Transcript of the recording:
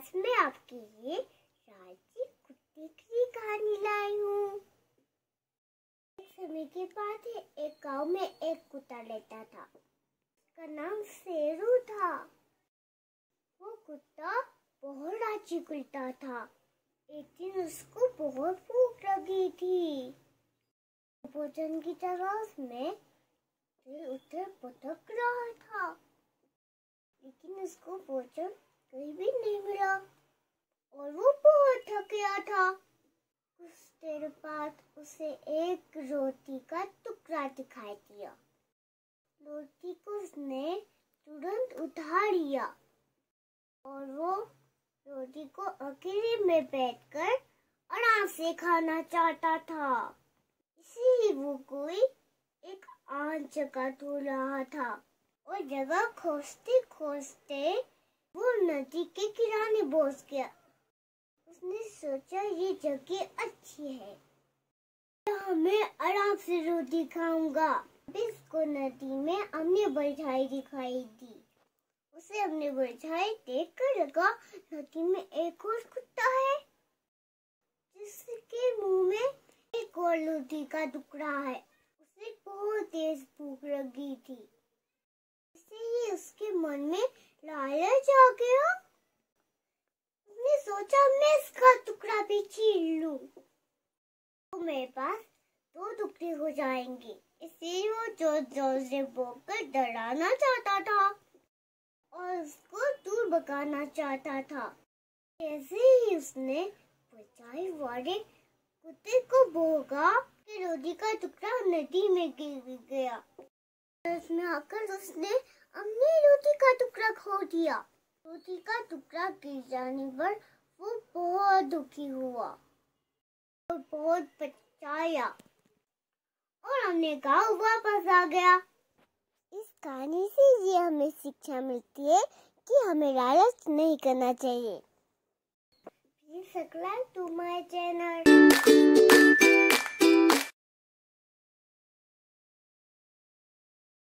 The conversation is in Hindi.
आपके लिए राज़ी कुत्ते की कहानी लाई हूँ। एक समय के बाद एक गाँव में एक कुत्ता रहता था। उसका नाम शेरू था। वो कुत्ता बहुत राज़ी कुत्ता था। एक दिन उसको बहुत भूख लगी थी। भोजन की तरह में उधर भटक रहा था। लेकिन उसको भोजन कहीं भी नहीं मिला और वो बहुत थक गया था कुछ देर बाद उसे एक रोटी का टुकड़ा दिखाई दिया रोटी को उसने तुरंत उठा लिया और वो रोटी को अकेले में बैठकर आराम से खाना चाहता था इसीलिए वो कोई एक आन जगह ढूंढ रहा था और जगह खोजते खोजते वो नदी के किनारे पहुँच गया। उसने सोचा, ये जगह अच्छी है। यहाँ मैं आराम से रोटी खाऊँगा इसको नदी में हमने परछाई दिखाई दी। उसे हमने परछाई देख कर लगा, नदी में एक और कुत्ता है, जिसके मुँह में एक और रोटी का टुकड़ा है। उसे बहुत तेज भूख लगी थी। ही उसके मन में लालच आ गया उसने सोचा मैं इसका टुकड़ा भी छीन लूँ। तो मेरे पास दो टुकड़े हो जाएँगे। इसे वो ज़ोर ज़ोर से बोलकर डराना चाहता था और उसको दूर भगाना चाहता था। ऐसे ही उसने बचाई वाले कुत्ते को भोगा। कि रोटी का टुकड़ा नदी में गिर गया। उसमें आकर उसने टुकड़ा खो दिया। रोटी का टुकड़ा गिर जाने पर वो बहुत दुखी हुआ और बहुत पछताया और हमने गाँव वापस आ गया। इस कहानी से ये हमें शिक्षा मिलती है कि हमें लालच नहीं करना चाहिए। Subscribe to my channel